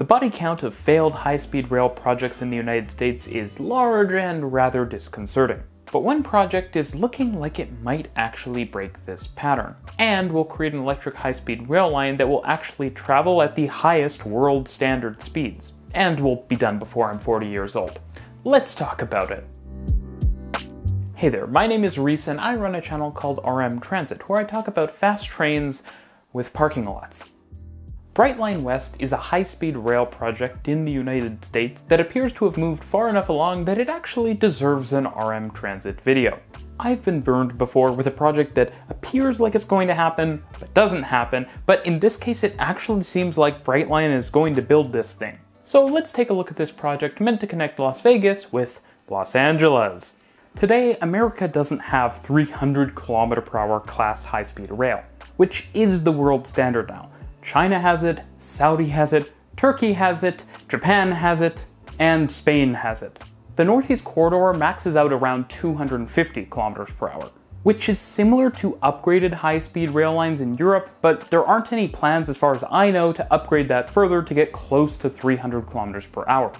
The body count of failed high speed rail projects in the United States is large and rather disconcerting. But one project is looking like it might actually break this pattern, and will create an electric high speed rail line that will actually travel at the highest world standard speeds, and will be done before I'm 40 years old. Let's talk about it. Hey there, my name is Reece, and I run a channel called RM Transit, where I talk about fast trains with parking lots. Brightline West is a high speed rail project in the United States that appears to have moved far enough along that it actually deserves an RM Transit video. I've been burned before with a project that appears like it's going to happen, but doesn't happen, but in this case it actually seems like Brightline is going to build this thing. So let's take a look at this project meant to connect Las Vegas with Los Angeles. Today, America doesn't have 300 km per hour class high speed rail, which is the world standard now. China has it, Saudi has it, Turkey has it, Japan has it, and Spain has it. The Northeast Corridor maxes out around 250 kilometers per hour, which is similar to upgraded high speed rail lines in Europe, but there aren't any plans, as far as I know, to upgrade that further to get close to 300 kilometers per hour.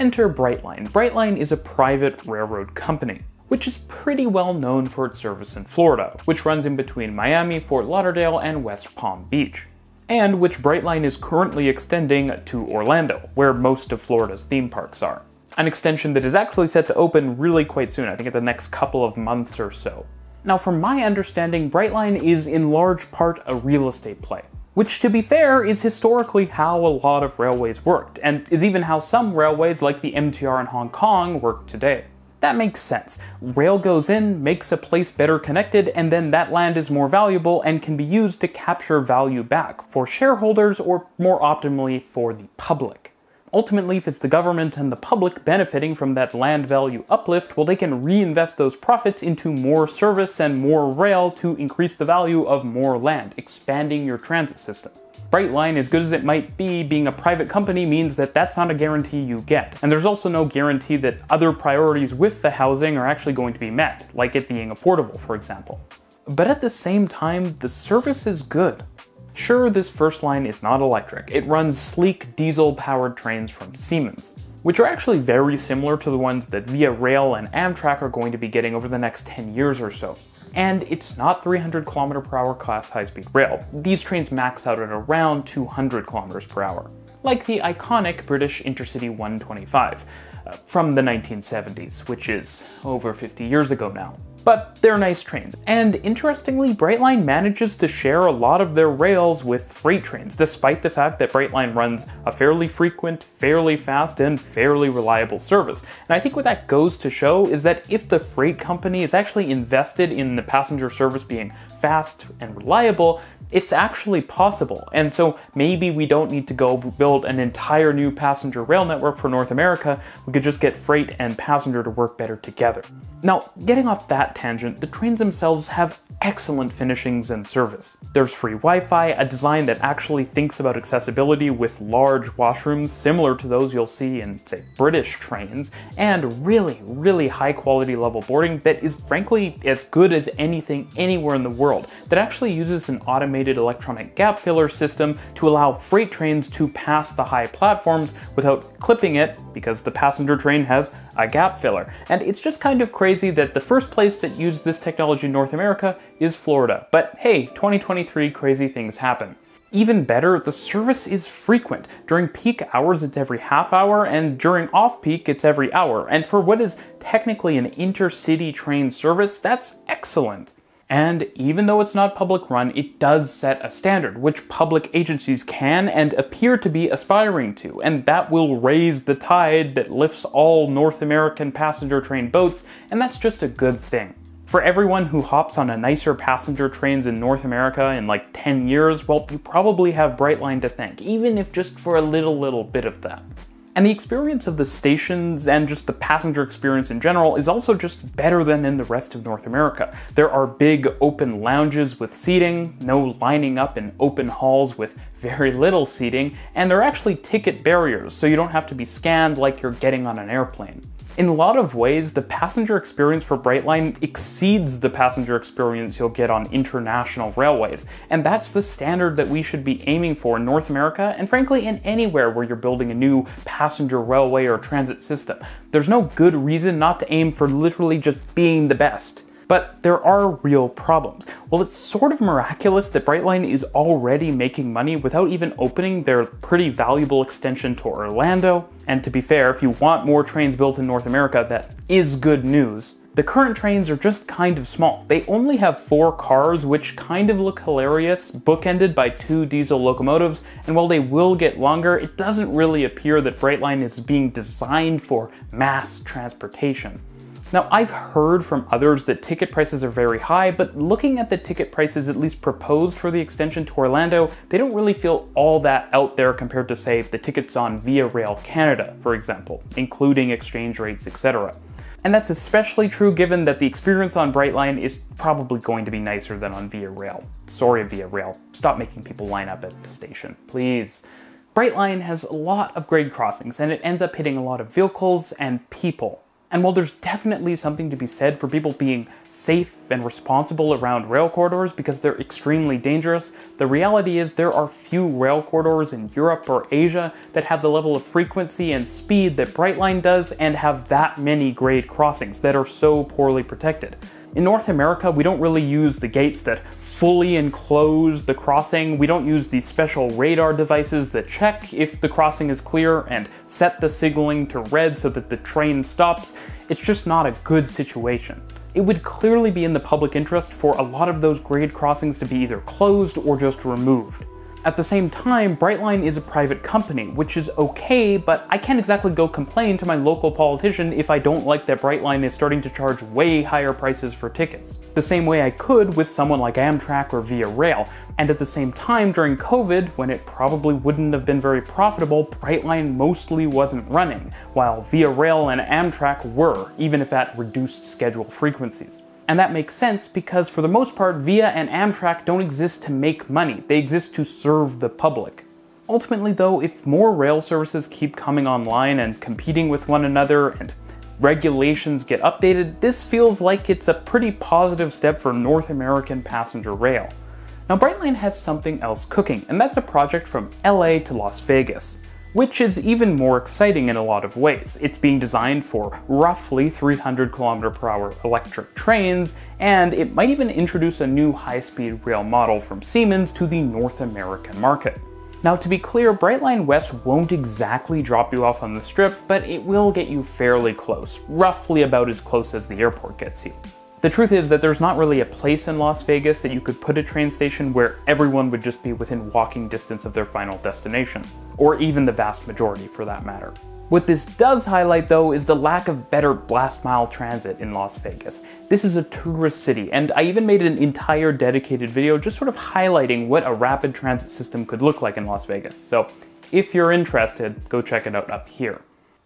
Enter Brightline. Brightline is a private railroad company which is pretty well known for its service in Florida, which runs in between Miami, Fort Lauderdale, and West Palm Beach and which Brightline is currently extending to Orlando, where most of Florida's theme parks are. An extension that is actually set to open really quite soon, I think in the next couple of months or so. Now, from my understanding, Brightline is in large part a real estate play, which, to be fair, is historically how a lot of railways worked, and is even how some railways, like the MTR in Hong Kong, work today. That makes sense. Rail goes in, makes a place better connected, and then that land is more valuable and can be used to capture value back for shareholders or more optimally for the public. Ultimately, if it's the government and the public benefiting from that land value uplift, well, they can reinvest those profits into more service and more rail to increase the value of more land, expanding your transit system. Brightline, as good as it might be, being a private company means that that's not a guarantee you get. And there's also no guarantee that other priorities with the housing are actually going to be met, like it being affordable, for example. But at the same time, the service is good. Sure, this first line is not electric. It runs sleek diesel powered trains from Siemens, which are actually very similar to the ones that Via Rail and Amtrak are going to be getting over the next 10 years or so and it's not 300 km per hour class high speed rail. These trains max out at around 200 km per hour, like the iconic British Intercity 125 uh, from the 1970s, which is over 50 years ago now but they're nice trains. And interestingly, Brightline manages to share a lot of their rails with freight trains, despite the fact that Brightline runs a fairly frequent, fairly fast, and fairly reliable service. And I think what that goes to show is that if the freight company is actually invested in the passenger service being fast and reliable, it's actually possible. And so maybe we don't need to go build an entire new passenger rail network for North America. We could just get freight and passenger to work better together. Now, getting off that tangent, the trains themselves have excellent finishings and service. There's free Wi-Fi, a design that actually thinks about accessibility with large washrooms similar to those you'll see in, say, British trains, and really, really high quality level boarding that is frankly as good as anything anywhere in the world, that actually uses an automated electronic gap filler system to allow freight trains to pass the high platforms without clipping it because the passenger train has a gap filler. And it's just kind of crazy that the first place that used this technology in North America is Florida. But hey, 2023 crazy things happen. Even better, the service is frequent. During peak hours, it's every half hour, and during off peak, it's every hour. And for what is technically an intercity train service, that's excellent. And even though it's not public run, it does set a standard, which public agencies can and appear to be aspiring to, and that will raise the tide that lifts all North American passenger train boats, and that's just a good thing. For everyone who hops on a nicer passenger trains in North America in like 10 years, well, you probably have Brightline to thank, even if just for a little, little bit of that. And the experience of the stations and just the passenger experience in general is also just better than in the rest of North America. There are big open lounges with seating, no lining up in open halls with very little seating, and there are actually ticket barriers, so you don't have to be scanned like you're getting on an airplane. In a lot of ways, the passenger experience for Brightline exceeds the passenger experience you'll get on international railways, and that's the standard that we should be aiming for in North America, and frankly, in anywhere where you're building a new passenger railway or transit system. There's no good reason not to aim for literally just being the best. But there are real problems. Well, it's sort of miraculous that Brightline is already making money without even opening their pretty valuable extension to Orlando. And to be fair, if you want more trains built in North America, that is good news. The current trains are just kind of small. They only have four cars, which kind of look hilarious, bookended by two diesel locomotives, and while they will get longer, it doesn't really appear that Brightline is being designed for mass transportation. Now, I've heard from others that ticket prices are very high, but looking at the ticket prices at least proposed for the extension to Orlando, they don't really feel all that out there compared to, say, the tickets on Via Rail Canada, for example, including exchange rates, etc. And that's especially true given that the experience on Brightline is probably going to be nicer than on Via Rail. Sorry, Via Rail. Stop making people line up at the station, please. Brightline has a lot of grade crossings, and it ends up hitting a lot of vehicles and people. And while there's definitely something to be said for people being safe and responsible around rail corridors because they're extremely dangerous, the reality is there are few rail corridors in Europe or Asia that have the level of frequency and speed that Brightline does and have that many grade crossings that are so poorly protected. In North America, we don't really use the gates that fully enclose the crossing. We don't use the special radar devices that check if the crossing is clear and set the signaling to red so that the train stops. It's just not a good situation. It would clearly be in the public interest for a lot of those grade crossings to be either closed or just removed. At the same time, Brightline is a private company, which is okay, but I can't exactly go complain to my local politician if I don't like that Brightline is starting to charge way higher prices for tickets. The same way I could with someone like Amtrak or Via Rail, and at the same time during COVID, when it probably wouldn't have been very profitable, Brightline mostly wasn't running, while Via Rail and Amtrak were, even if at reduced schedule frequencies. And that makes sense because, for the most part, Via and Amtrak don't exist to make money, they exist to serve the public. Ultimately, though, if more rail services keep coming online and competing with one another and regulations get updated, this feels like it's a pretty positive step for North American passenger rail. Now, Brightline has something else cooking, and that's a project from LA to Las Vegas which is even more exciting in a lot of ways. It's being designed for roughly 300 km per hour electric trains, and it might even introduce a new high-speed rail model from Siemens to the North American market. Now to be clear, Brightline West won't exactly drop you off on the strip, but it will get you fairly close, roughly about as close as the airport gets you. The truth is that there's not really a place in Las Vegas that you could put a train station where everyone would just be within walking distance of their final destination, or even the vast majority for that matter. What this does highlight though is the lack of better last mile transit in Las Vegas. This is a tourist city, and I even made an entire dedicated video just sort of highlighting what a rapid transit system could look like in Las Vegas. So if you're interested, go check it out up here.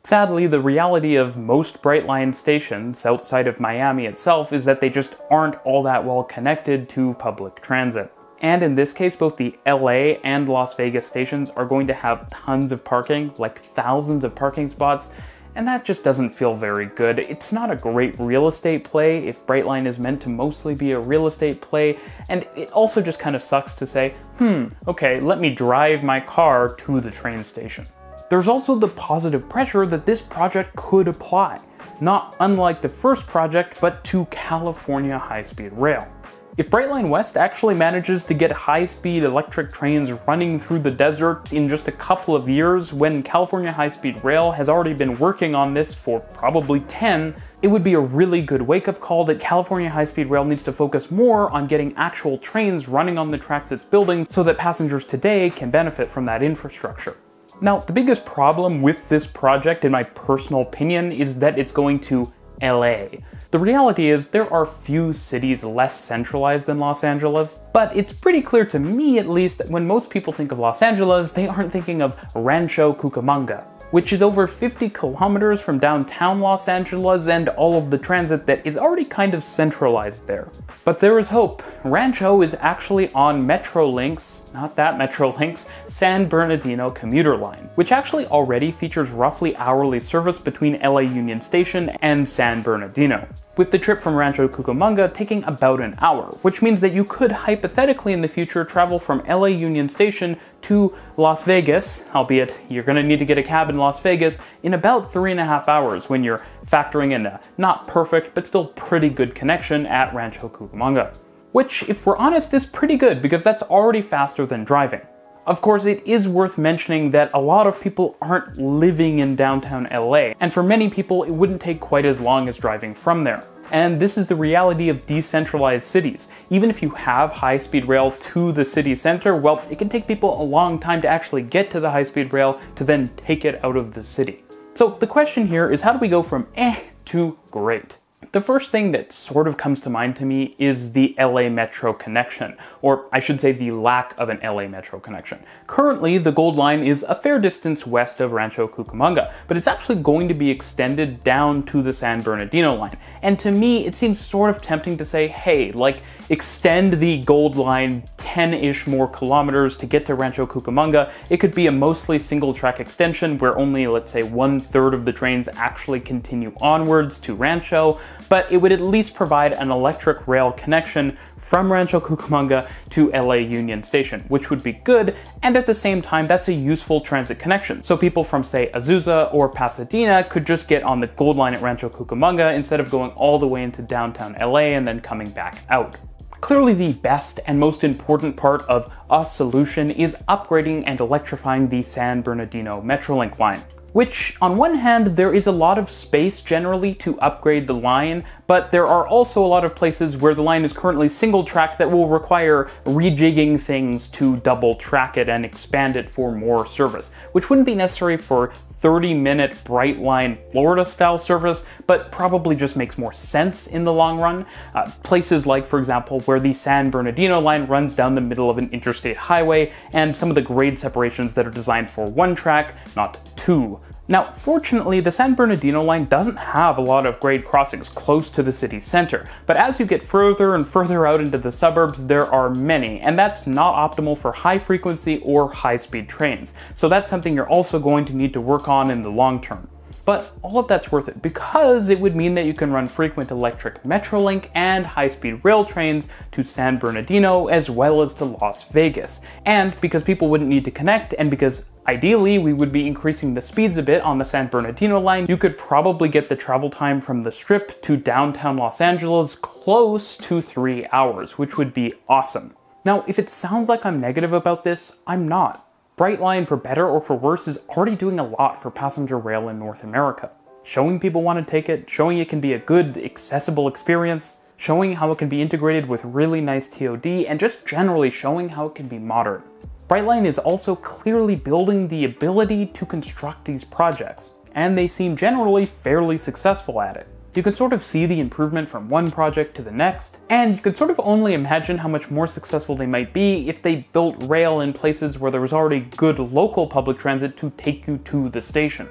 Sadly, the reality of most Brightline stations outside of Miami itself is that they just aren't all that well connected to public transit. And in this case, both the LA and Las Vegas stations are going to have tons of parking, like thousands of parking spots, and that just doesn't feel very good. It's not a great real estate play if Brightline is meant to mostly be a real estate play, and it also just kind of sucks to say, hmm, okay, let me drive my car to the train station. There's also the positive pressure that this project could apply, not unlike the first project, but to California High Speed Rail. If Brightline West actually manages to get high speed electric trains running through the desert in just a couple of years, when California High Speed Rail has already been working on this for probably 10, it would be a really good wake up call that California High Speed Rail needs to focus more on getting actual trains running on the tracks it's building so that passengers today can benefit from that infrastructure. Now, the biggest problem with this project, in my personal opinion, is that it's going to LA. The reality is, there are few cities less centralized than Los Angeles, but it's pretty clear to me at least that when most people think of Los Angeles, they aren't thinking of Rancho Cucamonga, which is over 50 kilometers from downtown Los Angeles and all of the transit that is already kind of centralized there. But there is hope. Rancho is actually on Metrolinx not that Metrolink's, San Bernardino commuter line, which actually already features roughly hourly service between LA Union Station and San Bernardino with the trip from Rancho Cucamonga taking about an hour, which means that you could hypothetically in the future travel from LA Union Station to Las Vegas, albeit you're gonna need to get a cab in Las Vegas, in about three and a half hours when you're factoring in a not perfect but still pretty good connection at Rancho Cucamonga. Which, if we're honest, is pretty good because that's already faster than driving. Of course, it is worth mentioning that a lot of people aren't living in downtown LA, and for many people, it wouldn't take quite as long as driving from there. And this is the reality of decentralized cities. Even if you have high speed rail to the city center, well, it can take people a long time to actually get to the high speed rail to then take it out of the city. So the question here is how do we go from eh to great? The first thing that sort of comes to mind to me is the LA Metro connection, or I should say the lack of an LA Metro connection. Currently, the Gold Line is a fair distance west of Rancho Cucamonga, but it's actually going to be extended down to the San Bernardino line. And to me, it seems sort of tempting to say, hey, like, extend the Gold Line 10 ish more kilometers to get to Rancho Cucamonga. It could be a mostly single track extension where only, let's say, one third of the trains actually continue onwards to Rancho but it would at least provide an electric rail connection from Rancho Cucamonga to LA Union Station, which would be good, and at the same time, that's a useful transit connection. So people from, say, Azusa or Pasadena could just get on the Gold Line at Rancho Cucamonga instead of going all the way into downtown LA and then coming back out. Clearly, the best and most important part of a solution is upgrading and electrifying the San Bernardino Metrolink line which on one hand there is a lot of space generally to upgrade the line, but there are also a lot of places where the line is currently single track that will require rejigging things to double track it and expand it for more service, which wouldn't be necessary for 30 minute Brightline Florida style service, but probably just makes more sense in the long run. Uh, places like, for example, where the San Bernardino line runs down the middle of an interstate highway and some of the grade separations that are designed for one track, not two. Now, fortunately, the San Bernardino line doesn't have a lot of grade crossings close to the city center, but as you get further and further out into the suburbs, there are many, and that's not optimal for high frequency or high speed trains. So that's something you're also going to need to work on in the long term. But all of that's worth it because it would mean that you can run frequent electric Metrolink and high speed rail trains to San Bernardino as well as to Las Vegas. And because people wouldn't need to connect, and because Ideally, we would be increasing the speeds a bit on the San Bernardino line. You could probably get the travel time from the strip to downtown Los Angeles close to three hours, which would be awesome. Now, if it sounds like I'm negative about this, I'm not. Brightline, for better or for worse, is already doing a lot for passenger rail in North America. Showing people want to take it, showing it can be a good, accessible experience, showing how it can be integrated with really nice TOD, and just generally showing how it can be modern. Brightline is also clearly building the ability to construct these projects, and they seem generally fairly successful at it. You can sort of see the improvement from one project to the next, and you can sort of only imagine how much more successful they might be if they built rail in places where there was already good local public transit to take you to the station.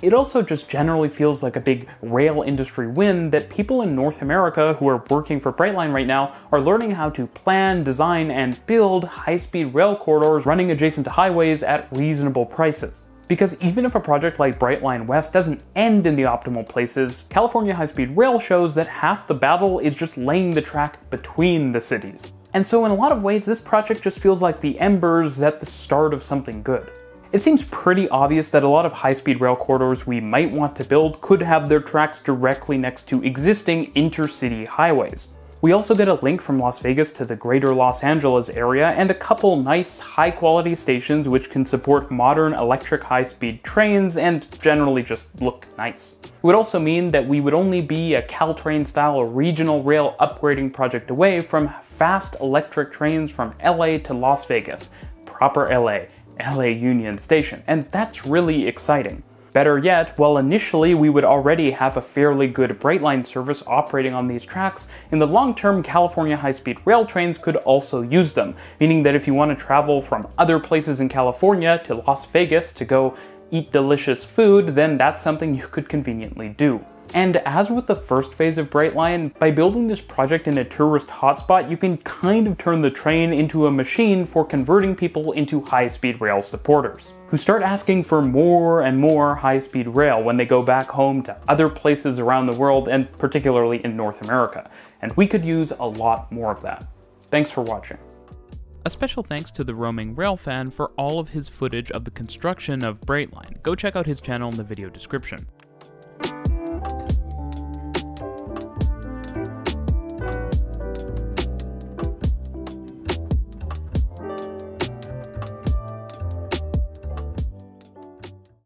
It also just generally feels like a big rail industry win that people in North America who are working for Brightline right now are learning how to plan, design, and build high speed rail corridors running adjacent to highways at reasonable prices. Because even if a project like Brightline West doesn't end in the optimal places, California High Speed Rail shows that half the battle is just laying the track between the cities. And so, in a lot of ways, this project just feels like the embers at the start of something good. It seems pretty obvious that a lot of high-speed rail corridors we might want to build could have their tracks directly next to existing intercity highways. We also get a link from Las Vegas to the greater Los Angeles area and a couple nice high quality stations which can support modern electric high speed trains and generally just look nice. It would also mean that we would only be a Caltrain style regional rail upgrading project away from fast electric trains from LA to Las Vegas, proper LA, LA Union Station, and that's really exciting. Better yet, while initially we would already have a fairly good Brightline service operating on these tracks, in the long term, California high speed rail trains could also use them, meaning that if you want to travel from other places in California to Las Vegas to go eat delicious food, then that's something you could conveniently do. And as with the first phase of Brightline, by building this project in a tourist hotspot, you can kind of turn the train into a machine for converting people into high-speed rail supporters, who start asking for more and more high-speed rail when they go back home to other places around the world, and particularly in North America. And we could use a lot more of that. Thanks for watching. A special thanks to the Roaming Railfan for all of his footage of the construction of Brightline. Go check out his channel in the video description.